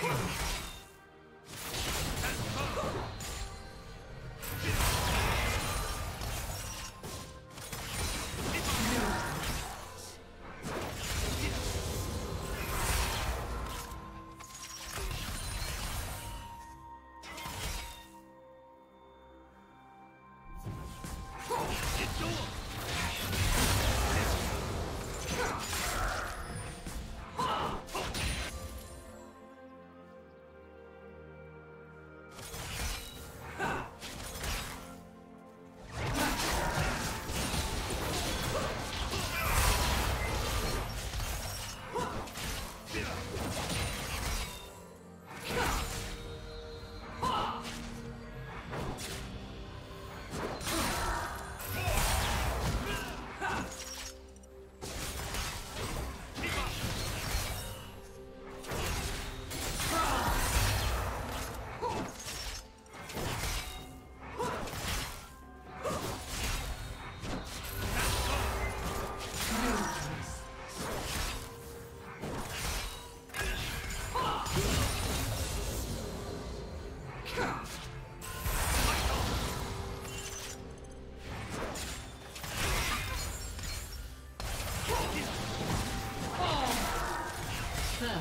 Kill.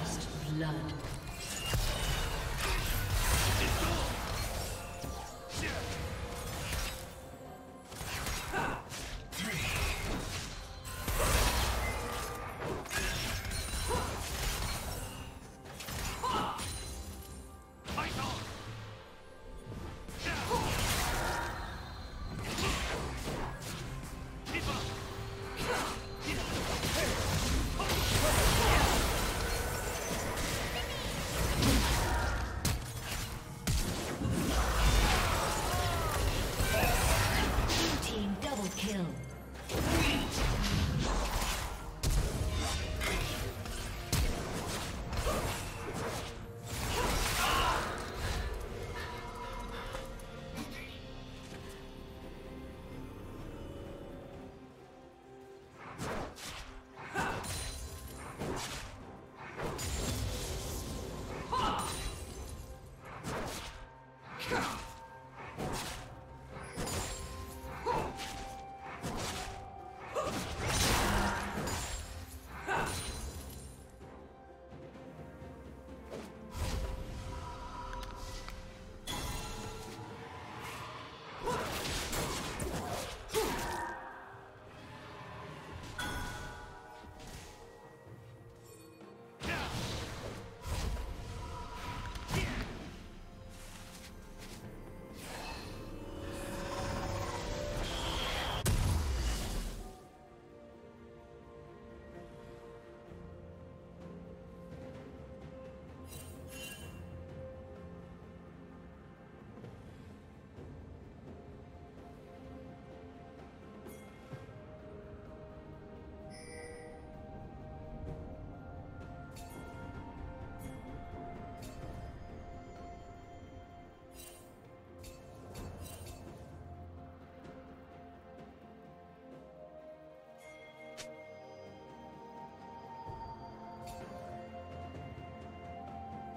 First blood.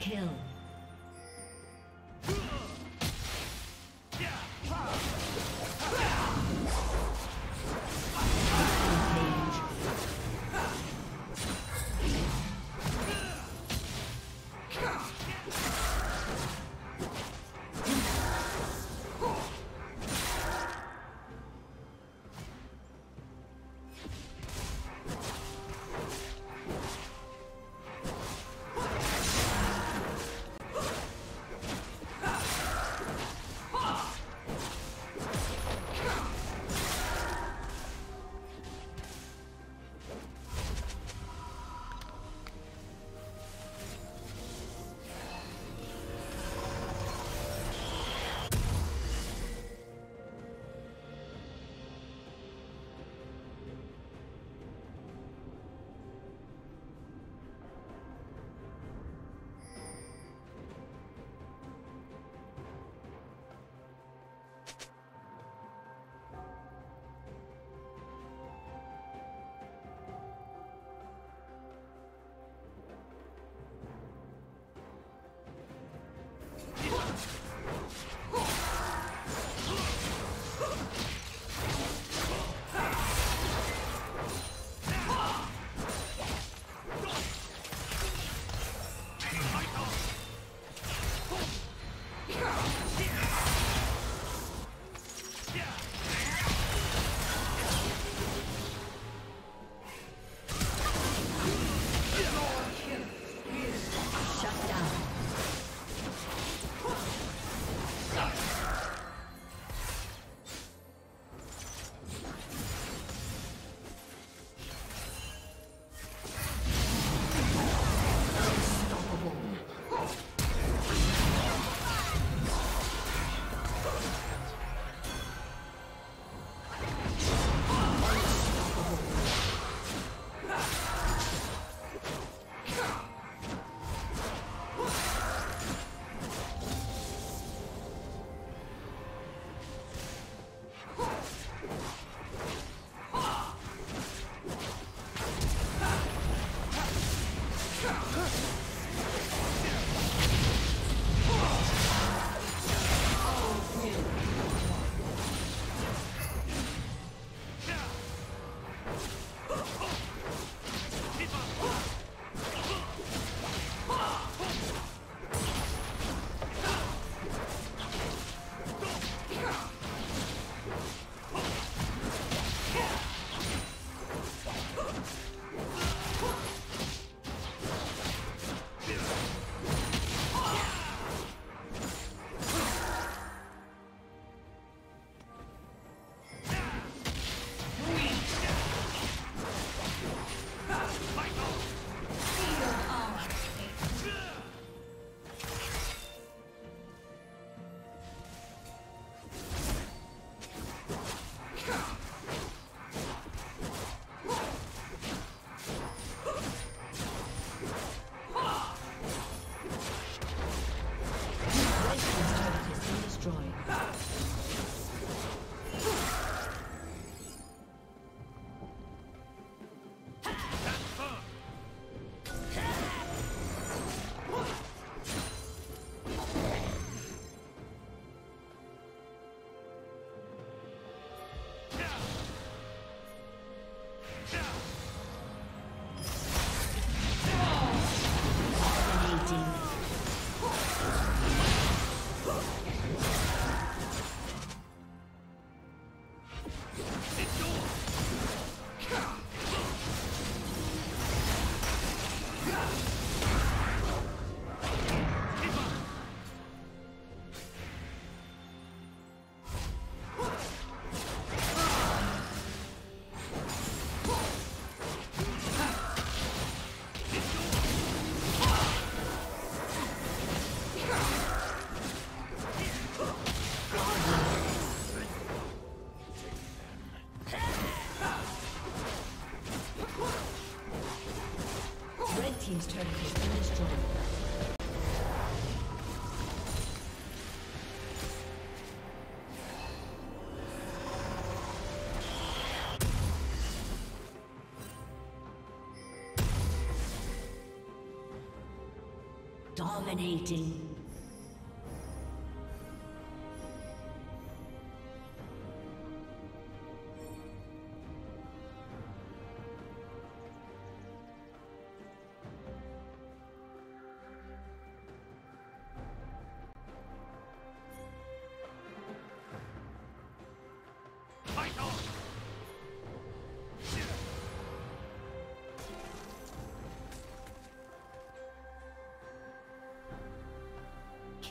Kill. Dominating.